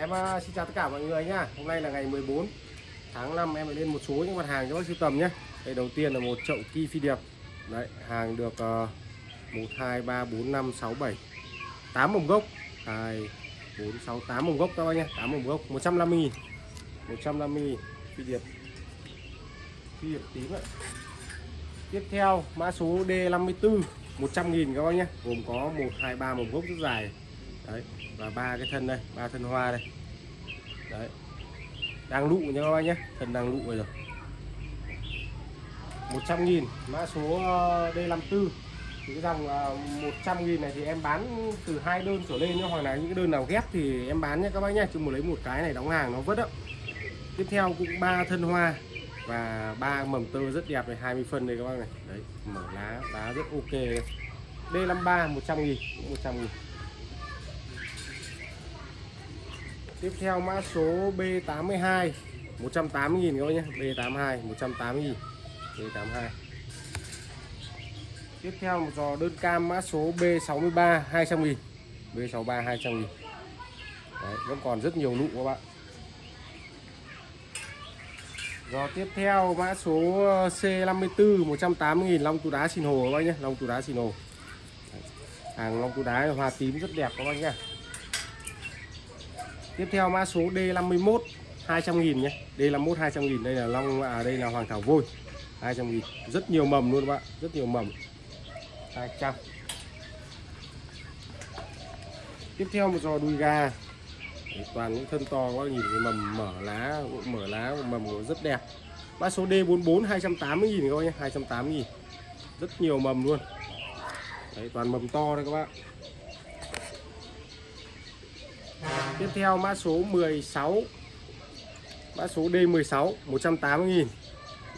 Em à, xin chào tất cả mọi người nhá. Hôm nay là ngày 14 tháng 5 em lên một số những mặt hàng cho bác sưu tầm nhé. Đây đầu tiên là một chậu ki phi điệp. Đấy, hàng được uh, 1 2 3 4 5 6 7 8 mồng gốc. 2 4 6 8 mồng gốc các bác nhé, 8 mồng gốc 150 000 150 000 phi điệp. Phi điệp tím ạ. Tiếp theo mã số D54 100 000 các bác nhé, gồm có 1 2 3 mồng gốc rất dài. Đấy, và ba cái thân đây ba thân hoa đây. Đấy. Đang lụ nha các bác nhé thân đang lụ rồi. 100 nghìn mã số ờ, D54 thì cái dòng ờ, 100 nghìn này thì em bán từ hai đơn trở lên nhé hoặc là những cái đơn nào ghép thì em bán nhé các bác nhé. Chứ một lấy một cái này đóng hàng nó vất ạ tiếp theo cũng ba thân hoa và ba mầm tơ rất đẹp này 20 phân đây các bác này. Đấy mở lá lá rất ok đây. D53 100 nghìn 100 nghìn. Tiếp theo mã số B82 180 000 các bác nhé B82 180 000 B82. Tiếp theo một giò đơn cam mã số B63 200 000 B63 200 000 Đấy, vẫn còn rất nhiều nụ các bạn. Giò tiếp theo mã số C54 180 000 long tú đá xin hồ các bác nhé long tú đá xin hồ. Hàng long tú đá hoa tím rất đẹp các bác nhé Tiếp theo mã số D51 200 000 nhé. D51 200 000 đây là long à đây là hoàng thảo vôi. 200 000 rất nhiều mầm luôn các bạn rất nhiều mầm. 200 Tiếp theo một giò đùi gà. Để toàn những thân to các nhìn cái mầm mở lá mở lá mầm của rất đẹp. Mã số D44 280 000 các bác nhé 280 000 rất nhiều mầm luôn. Đấy, toàn mầm to đấy các bạn. Tiếp theo mã số 16 Mã số D16 180.000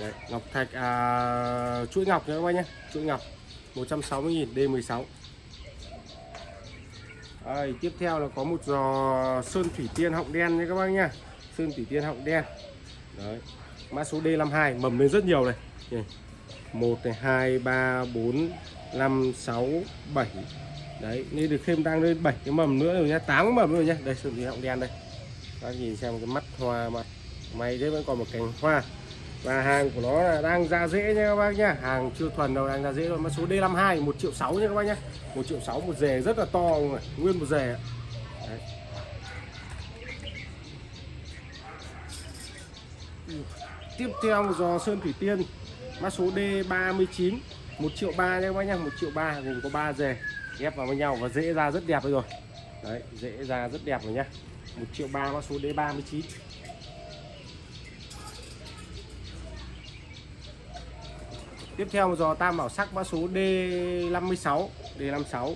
Đấy, Ngọc thạch à, chuỗi ngọc nữa các bác nhé Chuỗi ngọc 160.000 D16 Đây, Tiếp theo là có một giò Sơn Thủy Tiên họng đen nha các bác nhé Sơn Thủy Tiên họng đen. Đấy. Mã số D52 mầm lên rất nhiều này. 1 2 3 4 5 6 7 đấy, như được thêm đang lên 7 cái mầm nữa rồi nhá 8 mầm rồi nhá đây sườn thì họng đen đây. Các nhìn xem cái mắt hoa mà may đấy vẫn còn một cành hoa. Và hàng của nó là đang ra dễ nha các bác nhá. Hàng chưa thuần đâu, đang ra dễ rồi mà số D52 1 triệu 6 nha các bác nhá. 1 triệu 6 một rề rất là to rồi. nguyên một rề đấy. tiếp theo một giò sơn thủy tiên. Mã số D39 1 triệu 3 nha các bác nhá. 1 triệu 3 gồm có 3 rề ghép vào với nhau và dễ ra rất đẹp rồi. Đấy dễ ra rất đẹp rồi nhá. 1 triệu ba mã số D39 Tiếp theo một giò tam bảo sắc mã số D56 D56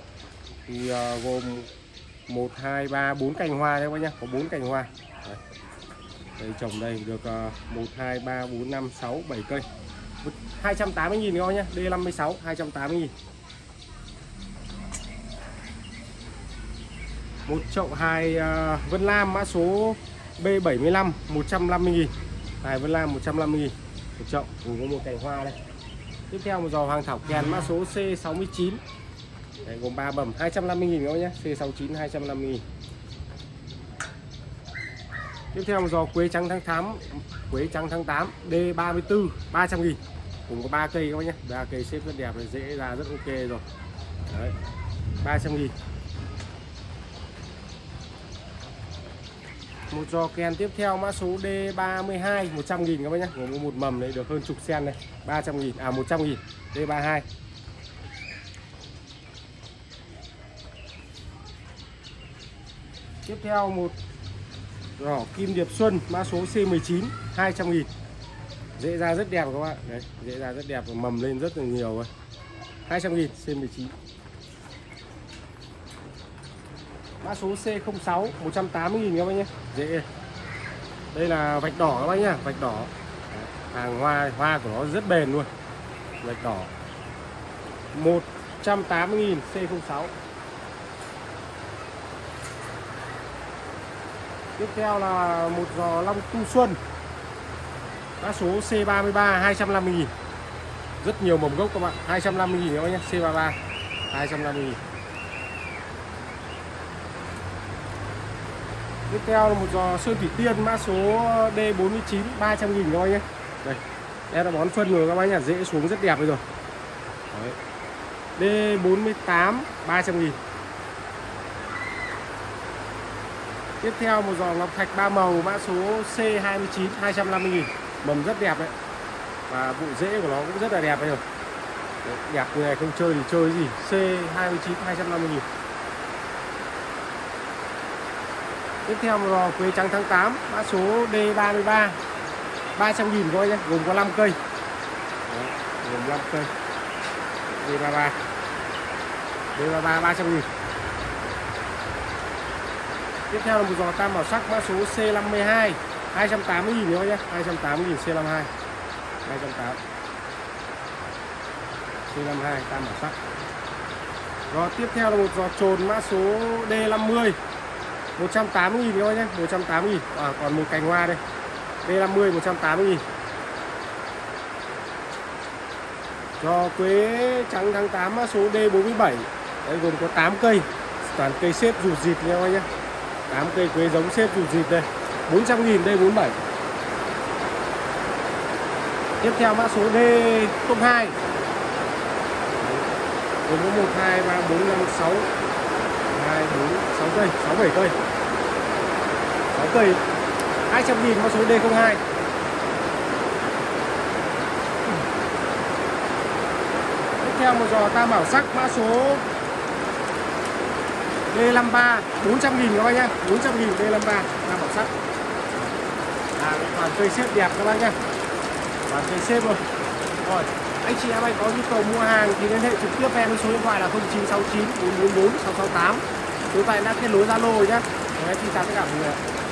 thì uh, gồm 1 2 3 4 cành hoa đấy các nhá. Có 4 cành hoa. Đấy. đây trồng đây được uh, 1 2 3 4 5 6 7 cây. 280 000 các nhá. D56 280 000 một chậu hài uh, Vân Lam mã số B75 150 000 hài Vân Lam 150 000 một chậu cùng có một cành hoa đây. Tiếp theo một giò hoàng thảo kèn mã số C69 Đấy, gồm 3 bầm 250 000 các bác nhé. C69 250 000 tiếp theo một giò quế trắng tháng 8 quế trắng tháng 8 D34 300 000 cùng có 3 cây các bác nhé. 3 cây xếp rất đẹp rồi dễ ra rất ok rồi. Đấy, 300 000 một giò kèn tiếp theo mã số D32 100 nghìn các bác nhé gồm một mầm này được hơn chục sen này. 300 nghìn à 100 nghìn D32 tiếp theo một giỏ kim điệp xuân, mã số C19 200 nghìn. Dễ ra rất đẹp các bạn đấy, dễ ra rất đẹp và mầm lên rất là nhiều rồi 200 nghìn C19 mã số C06 180 000 các bác nhé. Dễ. Đây là vạch đỏ các bác nhá, vạch đỏ. Hàng hoa hoa của nó rất bền luôn. Vạch đỏ. 180 000 C06 tiếp theo là một giò long tu xuân. Mã số C33 250 000 rất nhiều mầm gốc các bạn. 250 000 các bác nhé C33 250.000 tiếp theo là một giò sơn thủy tiên, mã số ờ, D49 300 nghìn các bác nhé. Đây em đã bón phân rồi các bác nhá, dễ xuống rất đẹp rồi Đấy. D48 300 nghìn. Tiếp theo một giò ngọc thạch ba màu, mã số C29 250 nghìn. Mầm rất đẹp đấy. Và vụ rễ của nó cũng rất là đẹp đấy rồi Đẹp như này, không chơi thì chơi gì. C29 250 nghìn. Tiếp theo một giò quế trắng tháng 8 mã số D33 300 nghìn coi nhé gồm có 5 cây. Đấy, gồm 5 cây. D33 D33 300 000 Tiếp theo là một giò tam màu sắc mã số C52 280 nghìn thôi nhé 280 000 C52 280 C52 tam màu sắc. Rồi tiếp theo là một giò trồn mã số D50 180 nghìn thôi nhé 180 nghìn. À, còn một cành hoa đây. D50 180 nghìn. Cho quế trắng tháng 8 số D47 Đây gồm có 8 cây. Toàn cây xếp rụt dịp nha các anh nhé. 8 cây quế giống xếp rụt dịp đây. 400 nghìn D47 Tiếp theo mã số D02 Gồm có 1, 2, 3, 4, 5, 6 2, 4, 6 cây 6, 7 cây 6 cây. 200 nghìn con số D02 Tiếp theo một giò tam bảo sắc mã số D53 400 nghìn các bác nhá. 400 nghìn D53 tam bảo sắc. À, toàn cây xếp đẹp các bác nhá. Toàn cây xếp luôn. Rồi anh chị em anh có nhu cầu mua hàng thì liên hệ trực tiếp em với số điện thoại là 0969 444 668 số điện đã kết nối Zalo rồi nhá em xin chào tất cả mọi người ạ.